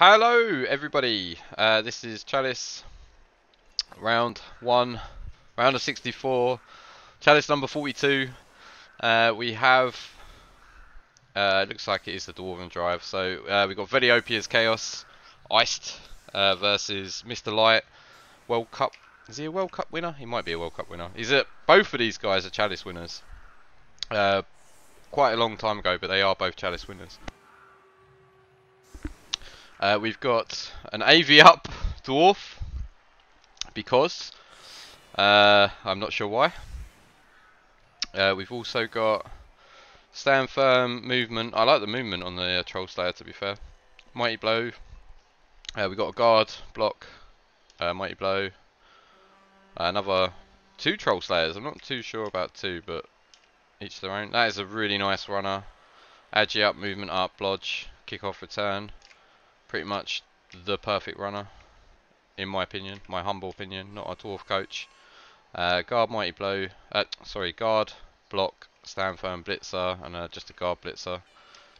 Hello, everybody. Uh, this is Chalice, round one, round of 64, Chalice number 42. Uh, we have, uh, looks like it is the Dwarven Drive. So uh, we've got Velihopea's Chaos, Iced uh, versus Mr. Light, World Cup. Is he a World Cup winner? He might be a World Cup winner. Is it? Both of these guys are Chalice winners. Uh, quite a long time ago, but they are both Chalice winners. Uh, we've got an AV up dwarf because uh, I'm not sure why. Uh, we've also got stand firm movement. I like the movement on the uh, troll slayer to be fair. Mighty blow. Uh, we've got a guard block. Uh, mighty blow. another two troll slayers. I'm not too sure about two, but each their own. That is a really nice runner. Agi up, movement up, blodge, kick off, return pretty much the perfect runner, in my opinion, my humble opinion, not a dwarf coach. Uh, guard mighty blow, uh, sorry, guard, block, stand firm blitzer, and uh, just a guard blitzer.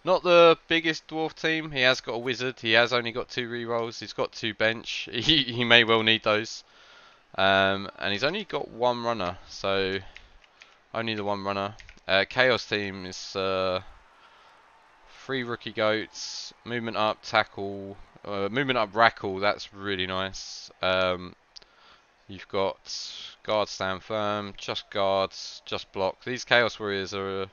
Not the biggest dwarf team. He has got a wizard. He has only got two rerolls. He's got two bench. He he may well need those. Um, and he's only got one runner, so only the one runner. Uh, Chaos team is uh, three rookie goats, movement up, tackle, uh, movement up, rackle. That's really nice. Um, you've got guard, stand firm, just guards, just block. These chaos warriors are uh,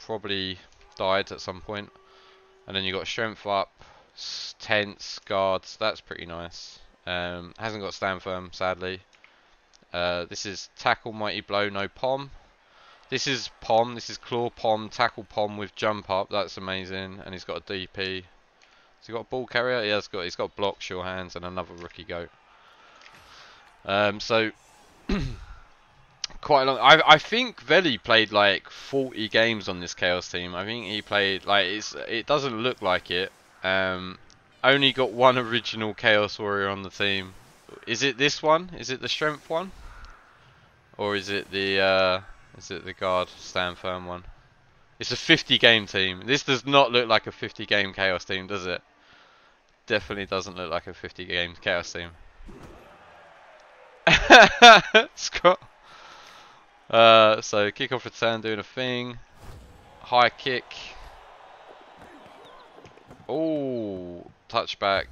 probably died at some point. and then you have got strength up, tense, guards. That's pretty nice. Um, hasn't got stand firm, sadly. Uh, this is tackle, mighty blow, no pom. This is Pom. This is Claw Pom, Tackle Pom with Jump Up. That's amazing. And he's got a DP. Has he got a ball carrier? He has got. He's got block, sure hands, and another rookie goat. Um, so quite a long. I I think Veli played like 40 games on this Chaos team. I think he played like it's. It doesn't look like it. Um, only got one original Chaos Warrior on the team. Is it this one? Is it the Strength one? Or is it the uh, is it the guard stand firm one? It's a 50 game team. This does not look like a 50 game chaos team, does it? Definitely doesn't look like a 50 game chaos team. Scott. Uh, so kick off return doing a thing. High kick. Oh, touchback.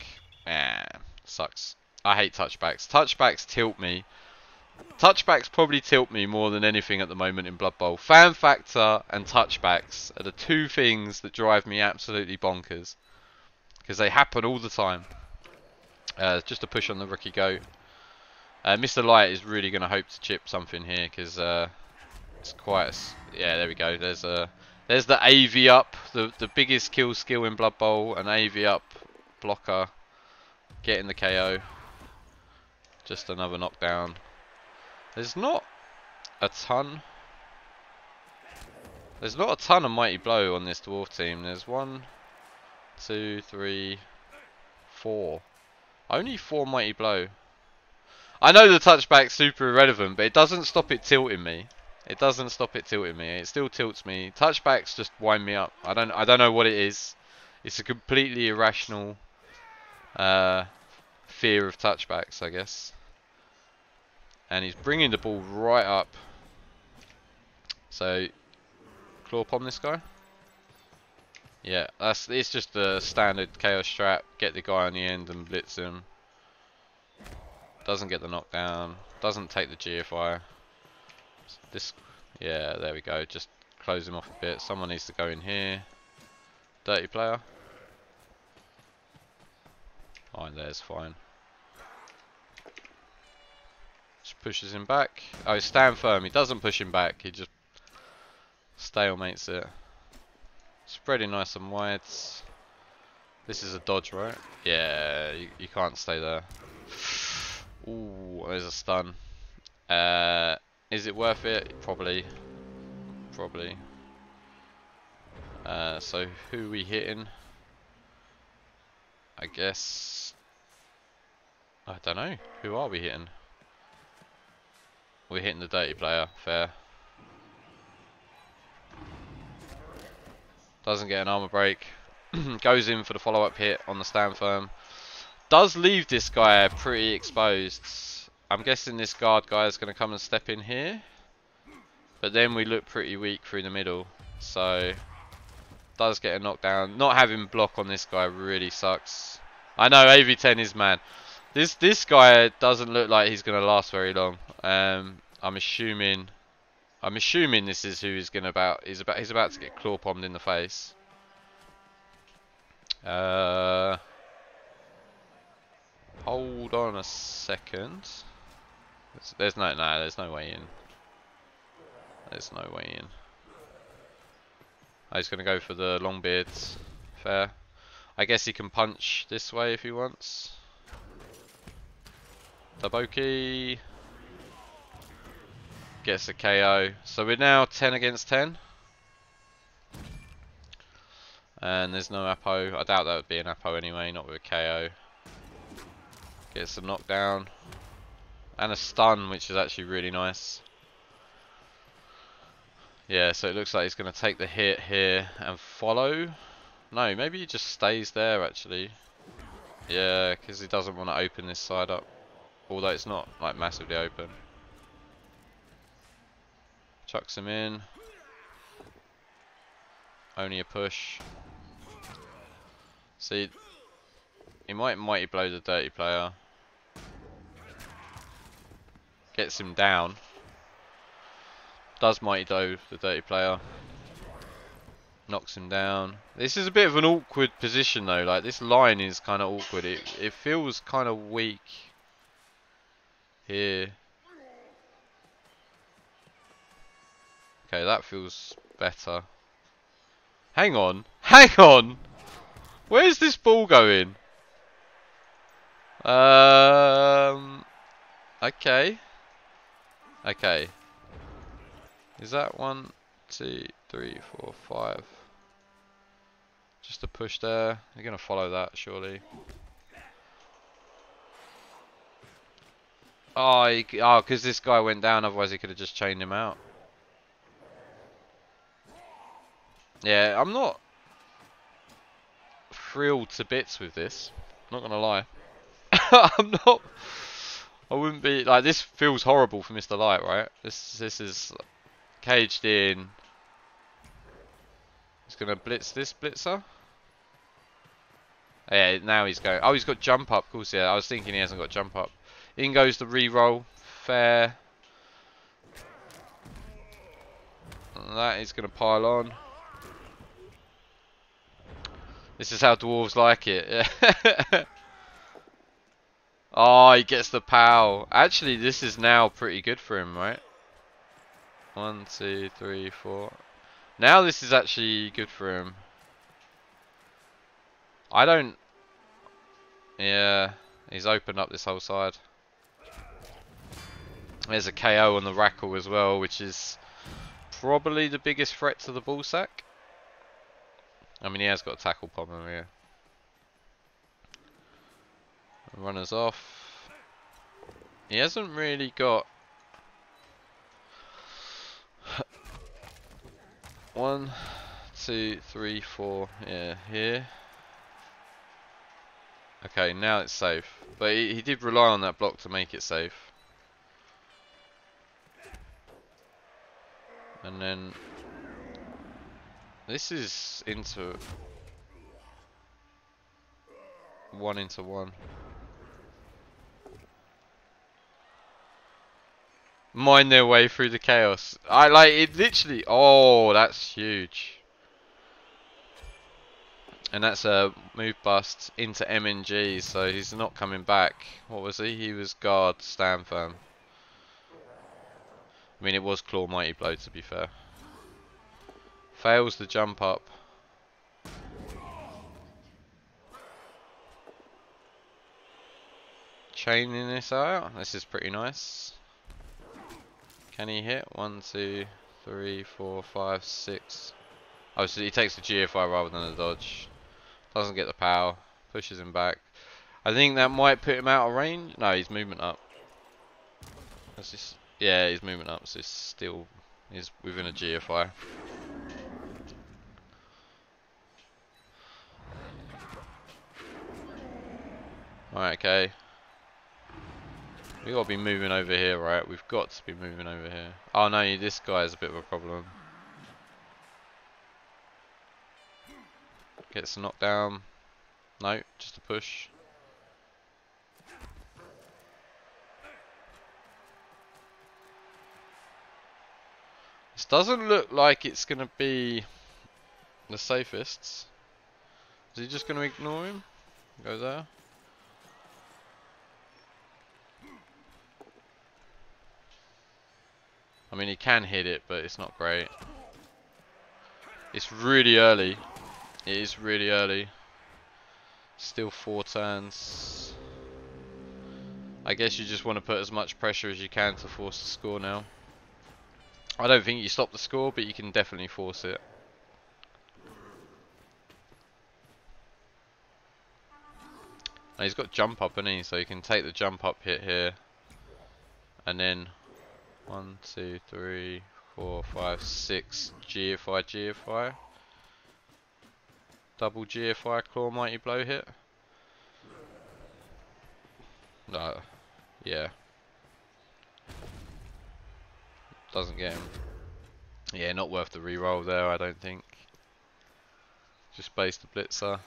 Ah, sucks. I hate touchbacks. Touchbacks tilt me Touchbacks probably tilt me more than anything at the moment in Blood Bowl. Fan factor and touchbacks are the two things that drive me absolutely bonkers. Because they happen all the time. Uh, just a push on the rookie goat. Uh, Mr. Light is really going to hope to chip something here because uh, it's quite. A, yeah, there we go. There's a there's the AV up, the the biggest kill skill in Blood Bowl, an AV up blocker, getting the KO. Just another knockdown. There's not a ton. There's not a ton of Mighty Blow on this Dwarf team. There's one, two, three, four. Only four Mighty Blow. I know the touchback's super irrelevant, but it doesn't stop it tilting me. It doesn't stop it tilting me. It still tilts me. Touchbacks just wind me up. I don't I don't know what it is. It's a completely irrational uh, fear of touchbacks, I guess and he's bringing the ball right up. So, claw upon this guy. Yeah, that's it's just the standard chaos strat. Get the guy on the end and blitz him. Doesn't get the knockdown. Doesn't take the GFI. This, yeah, there we go. Just close him off a bit. Someone needs to go in here. Dirty player. Oh, there's fine. Just pushes him back. Oh, stand firm. He doesn't push him back. He just stalemates it. Spreading nice and wide. This is a dodge, right? Yeah, you, you can't stay there. Ooh, there's a stun. Uh, is it worth it? Probably. Probably. Uh, so who we hitting? I guess... I don't know. Who are we hitting? We're hitting the dirty player, fair. Doesn't get an armor break. Goes in for the follow-up hit on the stand firm. Does leave this guy pretty exposed. I'm guessing this guard guy is going to come and step in here. But then we look pretty weak through the middle. So, does get a knockdown. Not having block on this guy really sucks. I know AV10 is man. This this guy doesn't look like he's going to last very long. Um, I'm assuming I'm assuming this is who he's going to about he's about he's about to get claw bombed in the face. Uh, hold on a second. There's, there's no no there's no way in. There's no way in. Oh, he's going to go for the long beards. Fair. I guess he can punch this way if he wants. Daboki gets a KO. So we're now 10 against 10. And there's no Apo. I doubt that would be an Apo anyway, not with a KO. Gets a knockdown. And a stun, which is actually really nice. Yeah, so it looks like he's going to take the hit here and follow. No, maybe he just stays there actually. Yeah, because he doesn't want to open this side up. Although it's not like massively open. Chucks him in. Only a push. See, he might mighty blow the dirty player. Gets him down. Does Mighty Blow, the dirty player. Knocks him down. This is a bit of an awkward position though, like this line is kind of awkward. It, it feels kind of weak here. Okay, that feels better. Hang on. Hang on! Where's this ball going? Um... Okay. Okay. Is that one, two, three, four, five? Just a push there. You're going to follow that, surely. Oh, because oh, this guy went down, otherwise he could have just chained him out. Yeah, I'm not thrilled to bits with this. Not gonna lie. I'm not. I wouldn't be like this. Feels horrible for Mr. Light, right? This this is caged in. He's gonna blitz this blitzer. Oh, yeah, now he's going. Oh, he's got jump up. Of course, yeah. I was thinking he hasn't got jump up. In goes the re-roll. Fair. that is going to pile on. This is how dwarves like it. oh, he gets the pow. Actually, this is now pretty good for him, right? One, two, three, four. Now this is actually good for him. I don't... Yeah, he's opened up this whole side. There's a KO on the Rackle as well, which is probably the biggest threat to the ball sack. I mean, he has got a tackle problem here. Runners off. He hasn't really got one, two, three, four. Yeah, here. Okay, now it's safe. But he, he did rely on that block to make it safe. And then this is into one into one. Mine their way through the chaos. I like it literally. Oh, that's huge. And that's a move bust into MNG, so he's not coming back. What was he? He was guard, stand firm. I mean, it was Claw Mighty Blow, to be fair. Fails the jump up. Chaining this out. This is pretty nice. Can he hit? One, two, three, four, five, six. Oh, so he takes the GFI rather than the dodge. Doesn't get the power. Pushes him back. I think that might put him out of range. No, he's movement up. That's just yeah, he's moving up, so he's still he's within a GFI. Alright, okay. We gotta be moving over here, right? We've got to be moving over here. Oh no, this guy is a bit of a problem. Gets knocked down. No, just a push. This doesn't look like it's gonna be the safest. Is he just gonna ignore him? Go there. I mean, he can hit it, but it's not great. It's really early. It is really early. Still four turns. I guess you just want to put as much pressure as you can to force the score now. I don't think you stop the score, but you can definitely force it. Now he's got jump up, and he? So you can take the jump up hit here. And then one, two, three, four, five, six. GFI, GFI. Double GFI claw mighty blow hit. No. Yeah. Doesn't get him. Yeah, not worth the re-roll there, I don't think. Just base the blitzer.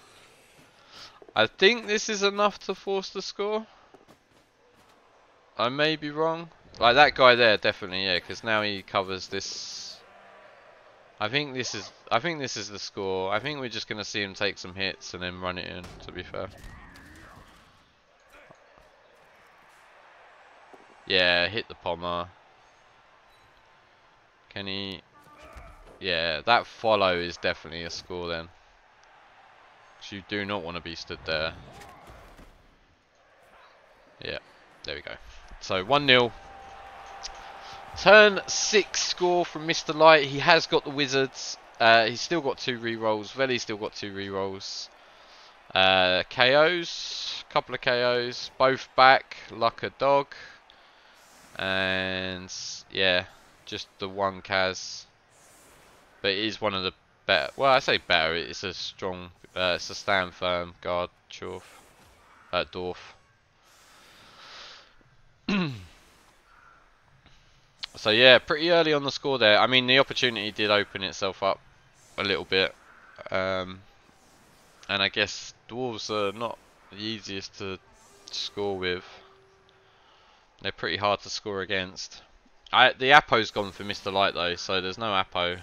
I think this is enough to force the score. I may be wrong. Like that guy there, definitely, yeah, because now he covers this. I think this is. I think this is the score. I think we're just gonna see him take some hits and then run it in. To be fair. Yeah, hit the pommer. Can he? Yeah, that follow is definitely a score then. Because you do not want to be stood there. Yeah, there we go. So 1-0. Turn 6 score from Mr. Light. He has got the Wizards. Uh, he's still got two re-rolls. Veli's still got two re-rolls. Uh, KOs. Couple of KOs. Both back. Luck a dog. And yeah, just the one Kaz. But it is one of the better. Well, I say better. It's a strong. Uh, it's a stand firm guard. Chorf. Uh, Dwarf. So yeah, pretty early on the score there. I mean, the opportunity did open itself up a little bit. Um, and I guess Dwarves are not the easiest to score with. They're pretty hard to score against. I, the Apo's gone for Mr. Light though, so there's no Apo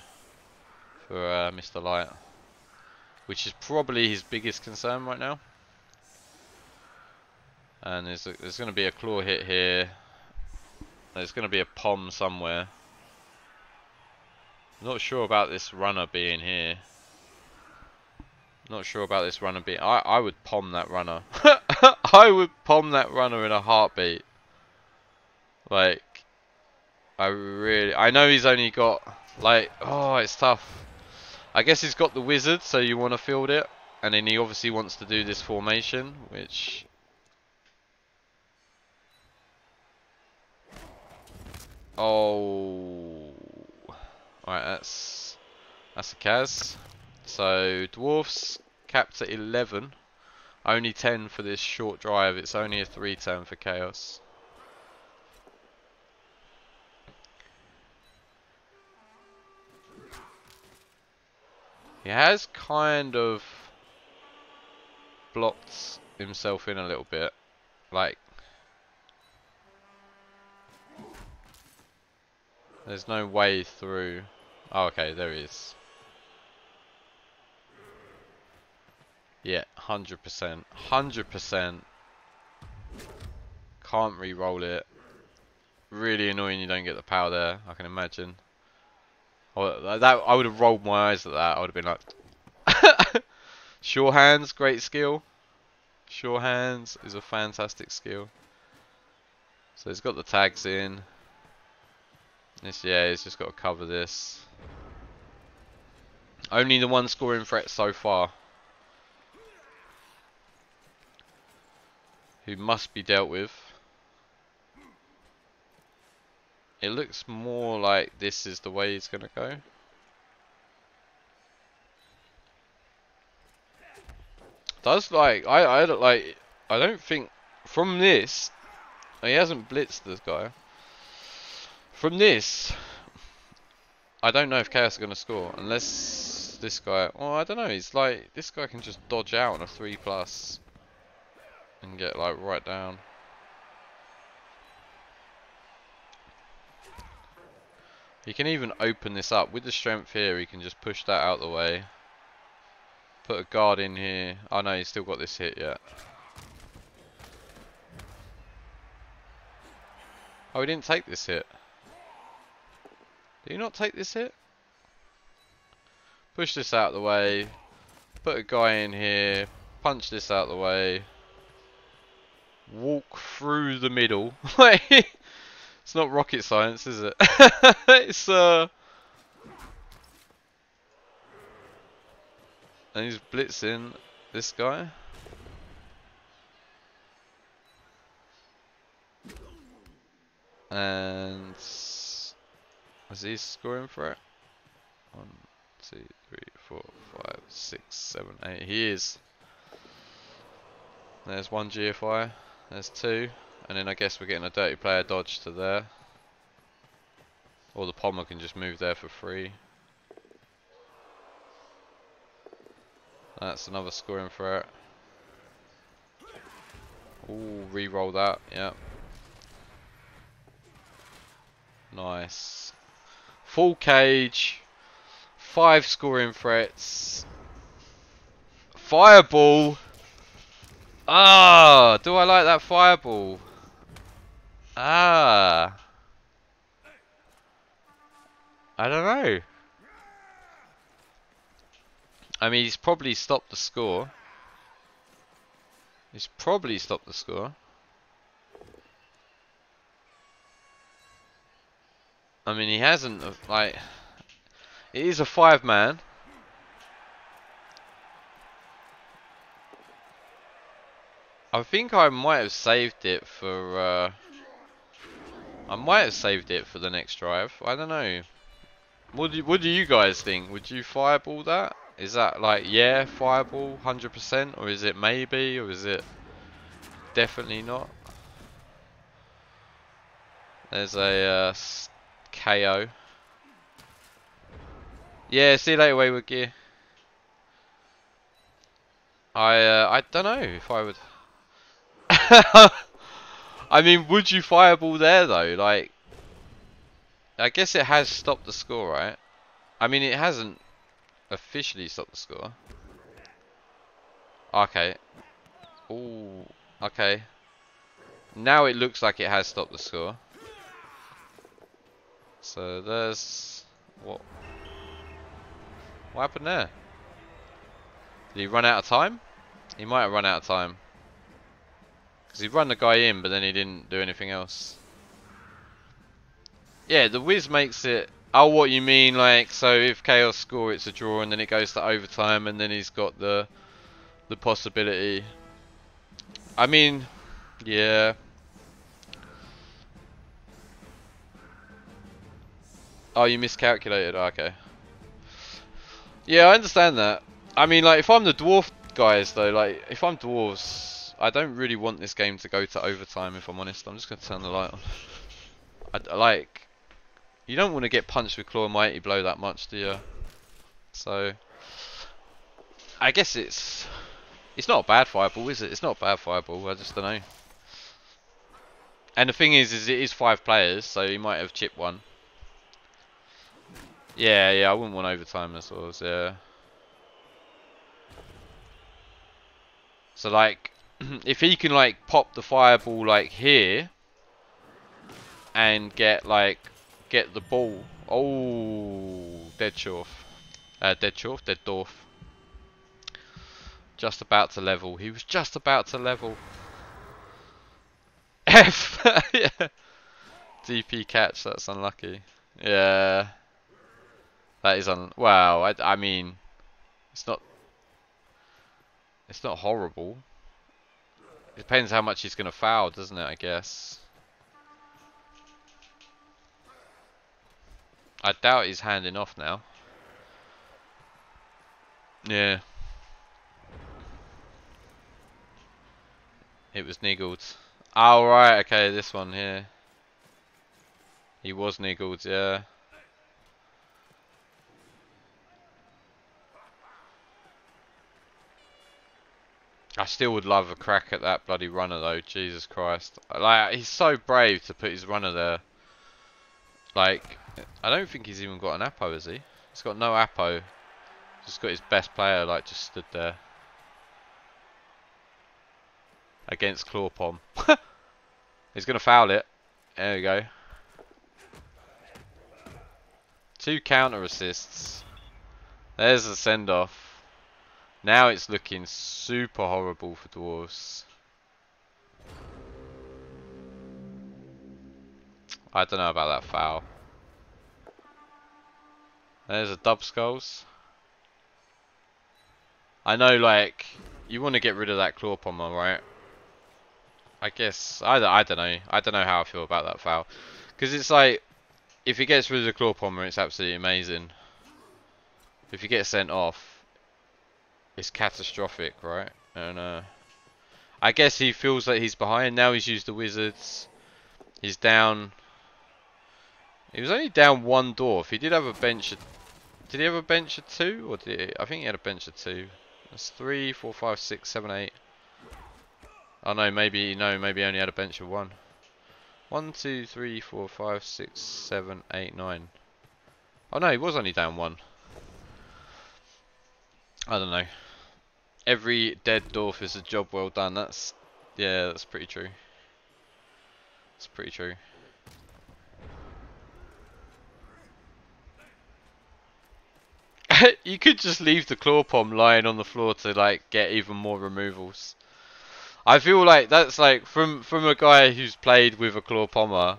for uh, Mr. Light. Which is probably his biggest concern right now. And there's, there's going to be a claw hit here. There's going to be a pom somewhere. Not sure about this runner being here. Not sure about this runner being... I, I would pom that runner. I would pom that runner in a heartbeat. Like... I really... I know he's only got... Like... Oh, it's tough. I guess he's got the wizard, so you want to field it. And then he obviously wants to do this formation, which Oh. Alright, that's that's a Kaz. So dwarfs capped at 11. Only 10 for this short drive. It's only a 3 turn for Chaos. He has kind of blocked himself in a little bit. Like, There's no way through. Oh, okay, there is. Yeah, 100%. 100%. Can't re-roll it. Really annoying you don't get the power there, I can imagine. Oh, that I would have rolled my eyes at that. I would have been like, sure hands, great skill. Sure hands is a fantastic skill. So he's got the tags in. This, yeah, he's just got to cover this. Only the one scoring threat so far. Who must be dealt with. It looks more like this is the way he's going to go. Does like, I, I don't like, I don't think from this, he hasn't blitzed this guy. From this, I don't know if Chaos are going to score unless this guy. Well, I don't know. He's like this guy can just dodge out on a three plus and get like right down. He can even open this up with the strength here. He can just push that out the way. Put a guard in here. Oh no, he's still got this hit yet. Oh, he didn't take this hit. Did he not take this hit? Push this out the way. Put a guy in here. Punch this out the way. Walk through the middle. it's not rocket science, is it? it's uh. And he's blitzing this guy. And is he scoring for it? One, two, three, four, five, six, seven, eight. He is. There's one GFI. There's two. And then I guess we're getting a dirty player dodge to there. Or the Pommer can just move there for free. That's another scoring threat. Ooh, re-roll that, yeah. Nice. Full cage. Five scoring threats. Fireball. Ah, do I like that fireball? Ah. I don't know. I mean, he's probably stopped the score. He's probably stopped the score. I mean, he hasn't, like... It is a five-man. I think I might have saved it for... Uh, I might have saved it for the next drive. I don't know. What do, what do you guys think? Would you fireball that? Is that like, yeah, fireball, 100%? Or is it maybe? Or is it definitely not? There's a uh, KO. Yeah, see you later, Wayward Gear. I uh, I don't know if I would. I mean, would you fireball there though? Like, I guess it has stopped the score, right? I mean, it hasn't officially stopped the score. Okay. Ooh. Okay. Now it looks like it has stopped the score. So there's what? What happened there? Did he run out of time? He might have run out of time. Because he run the guy in, but then he didn't do anything else. Yeah, the whiz makes it... Oh, what you mean, like, so if Chaos score, it's a draw, and then it goes to overtime, and then he's got the the possibility. I mean, yeah. Oh, you miscalculated. Oh, okay. Yeah, I understand that. I mean, like, if I'm the dwarf guys, though, like, if I'm dwarves, I don't really want this game to go to overtime, if I'm honest. I'm just going to turn the light on. I, like, you don't want to get punched with Claw Mighty Blow that much, do you? So, I guess it's... It's not a bad fireball, is it? It's not a bad fireball, I just don't know. And the thing is, is it is five players, so he might have chipped one. Yeah, yeah, I wouldn't want overtime as well, yeah. So like, if he can like pop the fireball like here, and get like, get the ball. Oh, dead Chorf. Uh, dead Chorf, dead Dwarf. Just about to level. He was just about to level. F! yeah. DP catch, that's unlucky. Yeah. That is un. Wow, I, I mean, it's not. It's not horrible. Depends how much he's going to foul, doesn't it? I guess. I doubt he's handing off now. Yeah. It was niggled. Oh, right, okay, this one here. He was niggled, yeah. I still would love a crack at that bloody runner though, Jesus Christ. Like, he's so brave to put his runner there. Like, I don't think he's even got an Apo, has he? He's got no Apo. Just got his best player, like, just stood there. Against Clawpom. he's going to foul it. There we go. Two counter assists. There's a send off. Now it's looking super horrible for Dwarves. I don't know about that foul. There's a dub skulls. I know, like, you want to get rid of that claw pommer, right? I guess I, I don't know. I don't know how I feel about that foul because it's like if he gets rid of the claw pommer, it's absolutely amazing. If he gets sent off, it's catastrophic, right? And uh, I guess he feels that he's behind. Now he's used the wizards. He's down. He was only down one dwarf. He did have a bench. Of, did he have a bench of two, or did he? I think he had a bench of two. That's three, four, five, six, seven, eight. Oh no, maybe no, maybe he only had a bench of one. One, two, three, four, five, six, seven, eight, nine. Oh no, he was only down one. I don't know. Every dead dwarf is a job well done. That's yeah, that's pretty true. That's pretty true. you could just leave the claw pom lying on the floor to like get even more removals. I feel like that's like from from a guy who's played with a claw pommer.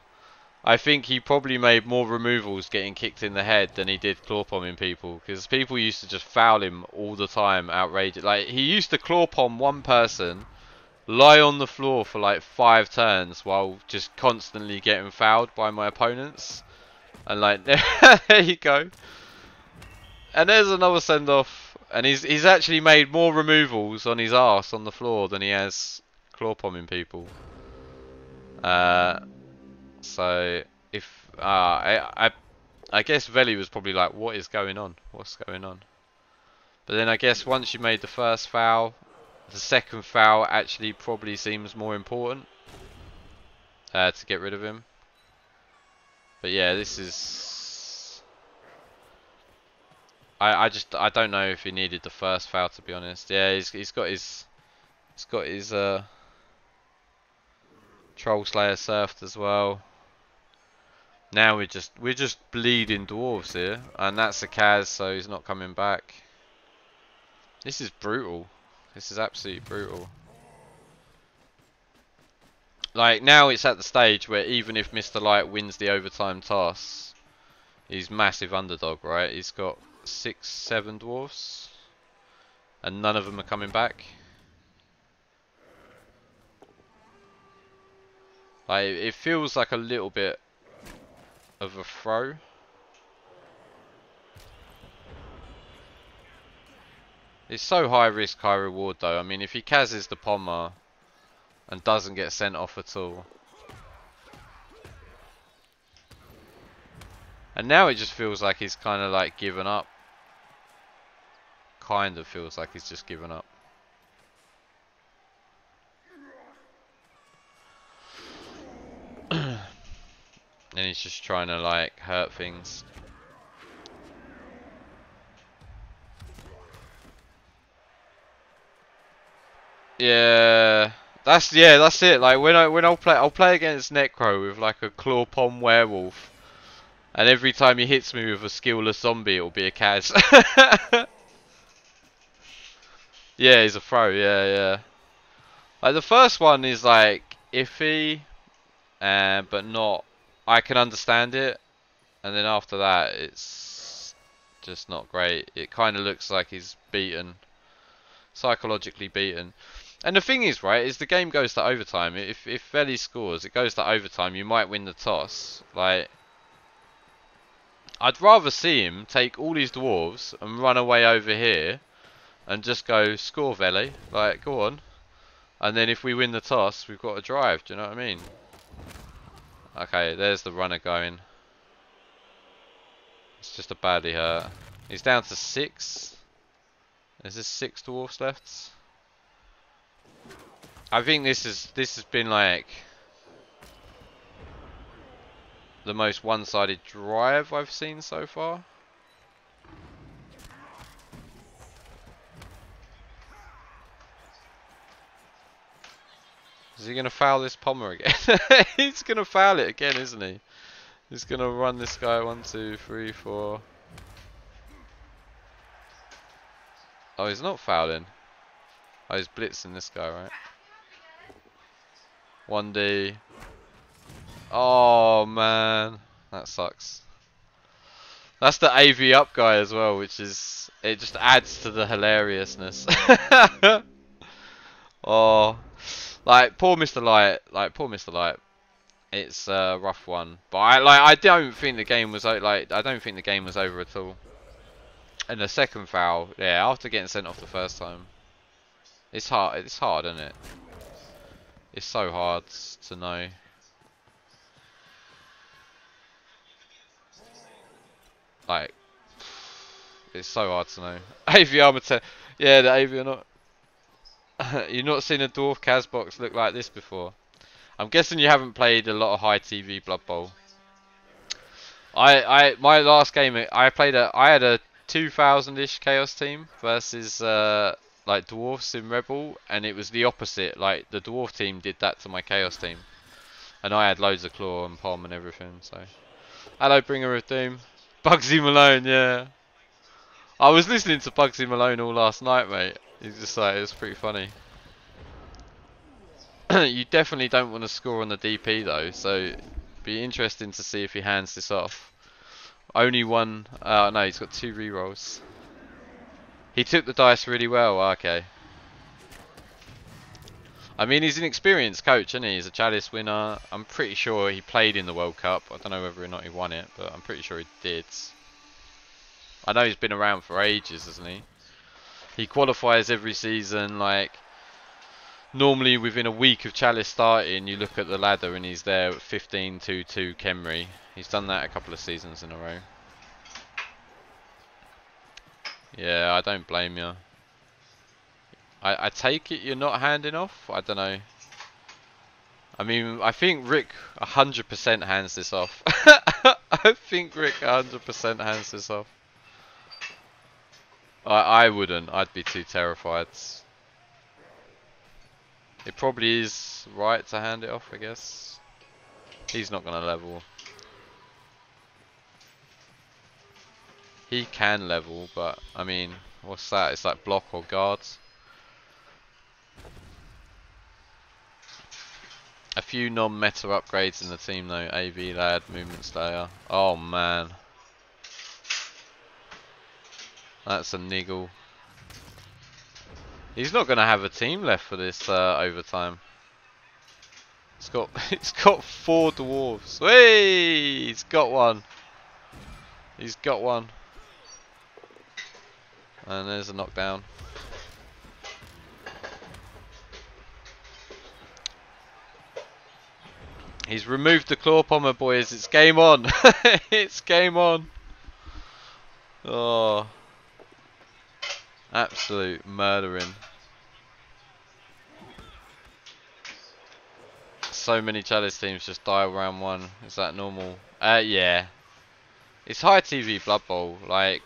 I think he probably made more removals getting kicked in the head than he did claw pomming people because people used to just foul him all the time, outrageous. Like he used to claw pom one person, lie on the floor for like five turns while just constantly getting fouled by my opponents, and like there you go. And there's another send off and he's he's actually made more removals on his ass on the floor than he has claw pomming people. Uh, so if uh, I I I guess Veli was probably like, what is going on? What's going on? But then I guess once you made the first foul, the second foul actually probably seems more important uh, to get rid of him. But yeah, this is I, I just I don't know if he needed the first foul to be honest. Yeah, he's he's got his he's got his uh Troll Slayer surfed as well. Now we're just we're just bleeding dwarves here, and that's a Kaz, so he's not coming back. This is brutal. This is absolutely brutal. Like now it's at the stage where even if Mr. Light wins the overtime toss, he's massive underdog, right? He's got six, seven dwarves, And none of them are coming back. Like, it feels like a little bit of a throw. It's so high risk, high reward though. I mean, if he Kaz's the Pommer and doesn't get sent off at all. And now it just feels like he's kind of like given up kind of feels like he's just given up. He's just trying to like hurt things. Yeah, that's yeah, that's it. Like when I when I'll play, I'll play against Necro with like a claw pom werewolf, and every time he hits me with a skillless zombie, it'll be a Kaz. Yeah, he's a throw. Yeah, yeah. Like the first one is like iffy, uh, but not. I can understand it, and then after that, it's just not great. It kind of looks like he's beaten, psychologically beaten. And the thing is, right, is the game goes to overtime. If if Veli scores, it goes to overtime. You might win the toss. Like, I'd rather see him take all these dwarves and run away over here and just go score Veli. Like, go on. And then if we win the toss, we've got to drive. Do you know what I mean? Okay, there's the runner going. It's just a badly hurt. He's down to six. Is there six dwarfs left? I think this is this has been like the most one-sided drive I've seen so far. Is he going to foul this Pommer again? He's going to foul it again, isn't he? He's going to run this guy one, two, three, four. Oh, he's not fouling. Oh, he's blitzing this guy, right? 1D. Oh, man. That sucks. That's the AV up guy as well, which is... It just adds to the hilariousness. oh. Like, poor Mr. Light. Like, poor Mr. Light. It's a rough one. But I, like, I don't think the game was... Like, I don't think the game was over at all. And the second foul, yeah, after getting sent off the first time. It's hard, it's hard, isn't it? It's so hard to know. Like, it's so hard to know. AV Armor 10. Yeah, the AV are not. You've not seen a Dwarf Kaz box look like this before. I'm guessing you haven't played a lot of high TV Blood Bowl. I, I, my last game, I played a, I had a 2000-ish Chaos team versus uh, like Dwarfs in Rebel, and it was the opposite. Like the Dwarf team did that to my Chaos team, and I had loads of Claw and palm and everything. So, hello, Bringer of Doom, Bugsy Malone. Yeah, I was listening to Bugsy Malone all last night, mate. He's just like it's pretty funny. you definitely don't want to score on the DP though, so be interesting to see if he hands this off. Only one. Oh no, he's got two rerolls. He took the dice really well. Okay. I mean, he's an experienced coach, isn't he? He's a Chalice winner. I'm pretty sure he played in the World Cup. I don't know whether or not he won it, but I'm pretty sure he did. I know he's been around for ages, hasn't he? He qualifies every season, like normally within a week of Chalice starting, you look at the ladder and he's there at 15 2 2 Khemri. He's done that a couple of seasons in a row. Yeah, I don't blame you. I, I take it you're not handing off? I don't know. I mean, I think Rick 100% hands this off. I think Rick 100% hands this off. I, I wouldn't. I'd be too terrified. It probably is right to hand it off, I guess. He's not going to level. He can level, but, I mean, what's that? It's like block or guards. A few non-meta upgrades in the team though. AV lad, movement stayer. Oh man. That's a niggle. He's not going to have a team left for this uh, overtime. It's got it's got four dwarves. Hey, he's got one. He's got one. And there's a knockdown. He's removed the claw pommer, boys. It's game on. it's game on. Oh. Absolute murdering. so many Chalice teams just die round one. Is that normal? Uh, yeah. It's high TV Blood Bowl. Like,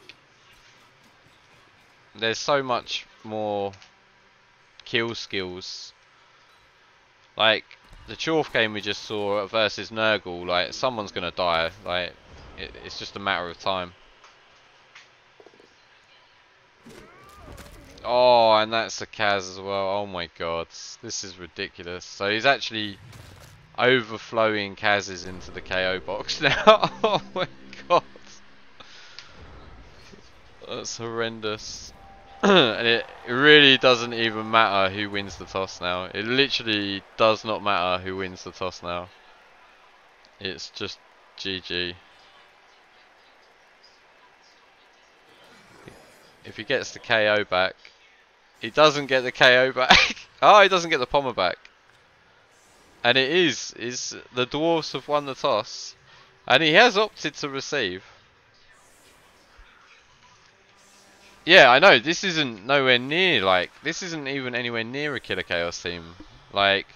there's so much more kill skills. Like, the Chorf game we just saw versus Nurgle, like, someone's going to die. Like, it, it's just a matter of time. Oh, and that's a Kaz as well. Oh my god. This is ridiculous. So he's actually overflowing Kaz's into the KO box now. oh my god. That's horrendous. and it really doesn't even matter who wins the toss now. It literally does not matter who wins the toss now. It's just GG. If he gets the KO back, he doesn't get the KO back. Oh, he doesn't get the pommer back. And it is, is the dwarfs have won the toss. And he has opted to receive. Yeah, I know, this isn't nowhere near, like, this isn't even anywhere near a Killer Chaos team. Like,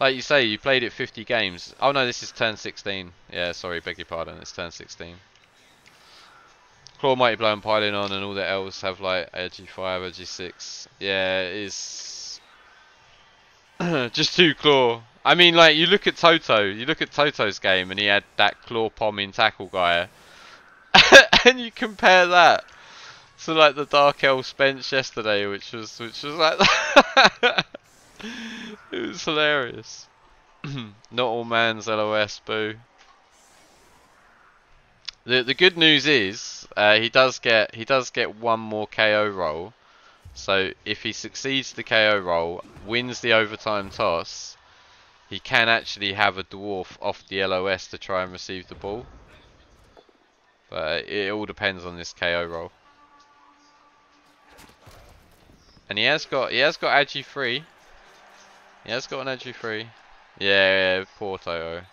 like you say, you played it 50 games. Oh no, this is turn 16. Yeah, sorry, beg your pardon, it's turn 16. Claw Mighty Blow and Piling On and all the elves have like AG5, AG6. Yeah, it is just two claw. I mean, like, you look at Toto, you look at Toto's game and he had that claw pomming tackle guy. and you compare that to like the Dark Elf bench yesterday, which was which was like it was hilarious. Not all man's LOS, boo. The the good news is uh, he does get he does get one more KO roll. So if he succeeds the KO roll, wins the overtime toss, he can actually have a dwarf off the LOS to try and receive the ball. But it all depends on this KO roll. And he has got he has got Agi free. He has got an Agi free. Yeah, yeah, poor Toto.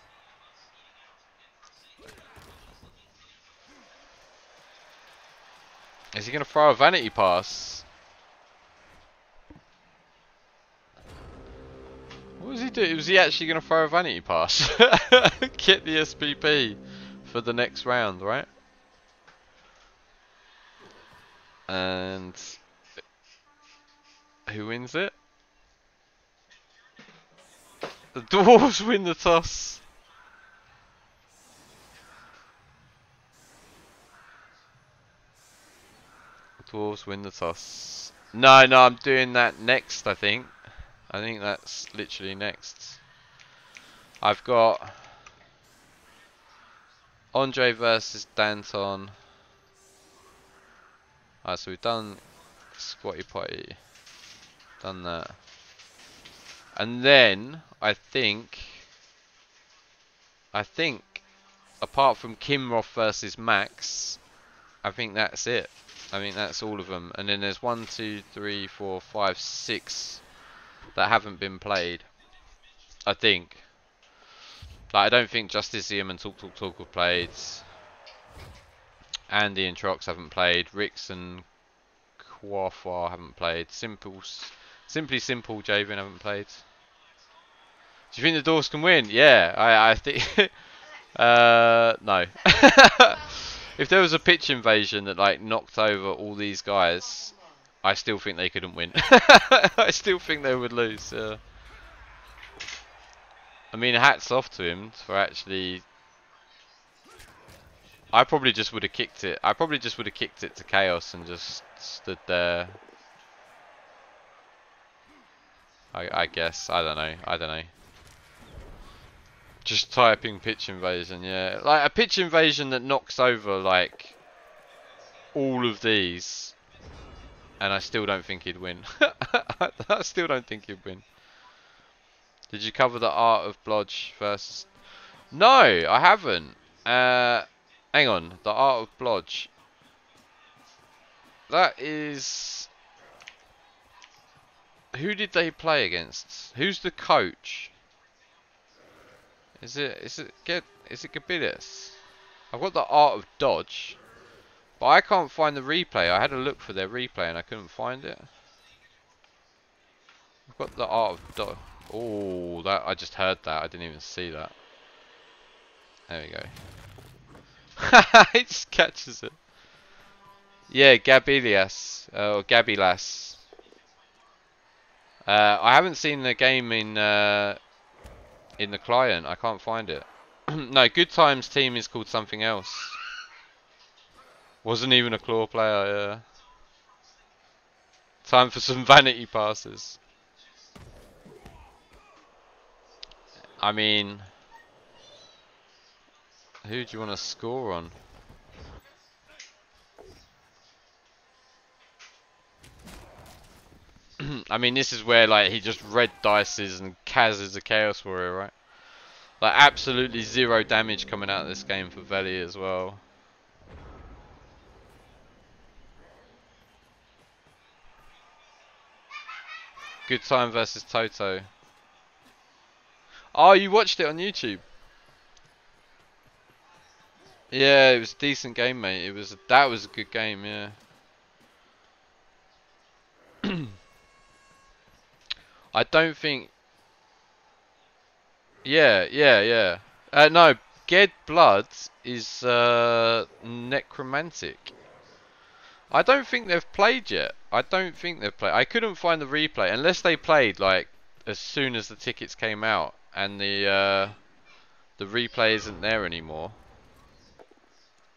Is he gonna throw a vanity pass? What was he doing? Was he actually gonna throw a vanity pass? Get the SPP for the next round, right? And who wins it? The Dwarves win the toss. Dwarves win the toss. No, no, I'm doing that next, I think. I think that's literally next. I've got Andre versus Danton. Alright, so we've done Squatty Potty. Done that. And then, I think, I think, apart from Kinroth versus Max, I think that's it. I think that's all of them. And then there's one, two, three, four, five, six that haven't been played. I think. Like, I don't think Justicium and Talk Talk Talk have played. Andy and Trox haven't played. Rix and Quaffar haven't played. Simple, Simply Simple Javen haven't played. Do you think the Dwarfs can win? Yeah, I, I think. uh, no. if there was a pitch invasion that like knocked over all these guys, I still think they couldn't win. I still think they would lose. I mean, hats off to him for actually. I probably just would have kicked it. I probably just would have kicked it to chaos and just stood there. I, I guess. I don't know. I don't know. Just typing pitch invasion, yeah. Like a pitch invasion that knocks over like all of these and I still don't think he'd win. I still don't think he'd win. Did you cover the art of Blodge first? No, I haven't. Uh, hang on, the art of Blodge. That is. Who did they play against? Who's the coach? Is it is it get is it Gabilis? I've got the art of dodge. But I can't find the replay. I had a look for their replay and I couldn't find it. I've got the art of dodge. Oh, that I just heard that. I didn't even see that. There we go. it just catches it. Yeah, Gabilias uh, or Gabilas. Uh, I haven't seen the game in uh, in the client. I can't find it. no, Good Times team is called something else. Wasn't even a claw player, yeah. Time for some vanity passes. I mean, who do you want to score on? I mean, this is where like he just red dices and Kaz is a Chaos Warrior, right? Like absolutely zero damage coming out of this game for Veli as well. Good time versus Toto. Oh, you watched it on YouTube. Yeah, it was a decent game, mate. It was that was a good game, yeah. I don't think. Yeah, yeah, yeah. Uh, no, Ged Blood is uh, necromantic. I don't think they've played yet. I don't think they've played. I couldn't find the replay unless they played like as soon as the tickets came out and the uh, the replay isn't there anymore.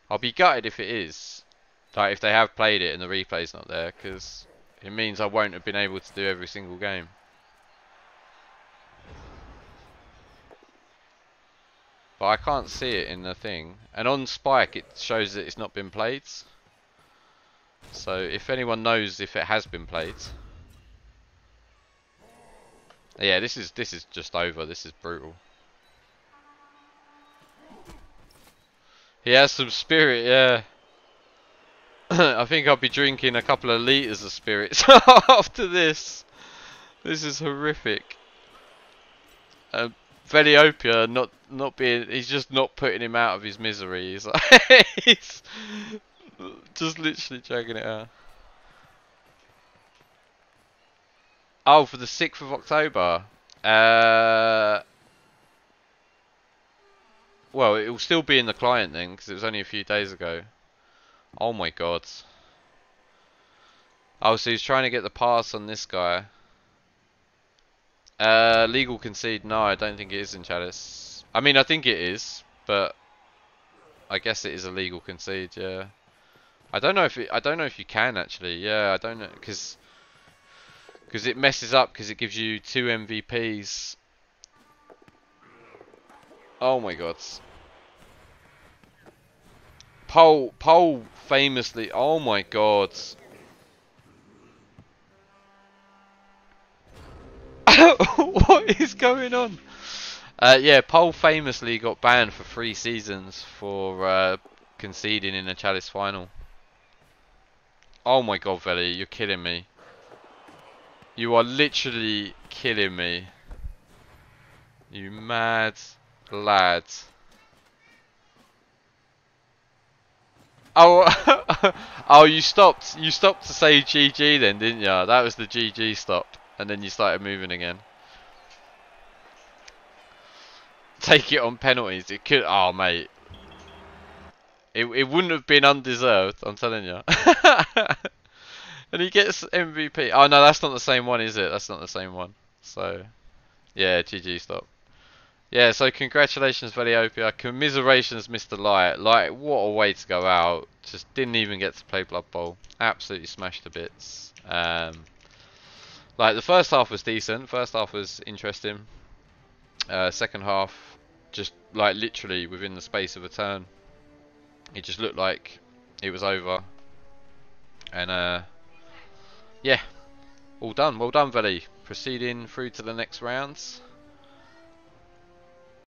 I'll be gutted if it is. Like if they have played it and the replay's not there because it means I won't have been able to do every single game. But I can't see it in the thing. And on Spike it shows that it's not been played. So if anyone knows if it has been played. Yeah, this is this is just over. This is brutal. He has some spirit, yeah. I think I'll be drinking a couple of litres of spirits after this. This is horrific. Uh, Velihopea not not being he's just not putting him out of his misery. He's, like, he's just literally dragging it out. Oh, for the 6th of October. Uh, well, it will still be in the client then, because it was only a few days ago. Oh my god. Oh, so he's trying to get the pass on this guy. Uh, legal concede? No, I don't think it is in Chalice. I mean, I think it is, but I guess it is a legal concede. Yeah. I don't know if it, I don't know if you can actually. Yeah, I don't know because because it messes up because it gives you two MVPs. Oh my god. Paul Paul famously. Oh my god. what is going on? Uh, yeah, Paul famously got banned for three seasons for uh, conceding in a Chalice final. Oh my god, Veli, you're killing me. You are literally killing me. You mad lad. Oh, oh, you stopped. You stopped to say GG then, didn't you? That was the GG stop, and then you started moving again. Take it on penalties. It could. Oh, mate. It it wouldn't have been undeserved. I'm telling you. and he gets MVP. Oh no, that's not the same one, is it? That's not the same one. So, yeah, GG stop. Yeah, so congratulations, Velihopea. Commiserations, Mr. Light. Like, what a way to go out. Just didn't even get to play Blood Bowl. Absolutely smashed to bits. Um, like, the first half was decent. First half was interesting. Uh, second half, just, like, literally within the space of a turn. It just looked like it was over. And, uh, yeah. All done. Well done, Veli. Proceeding through to the next rounds.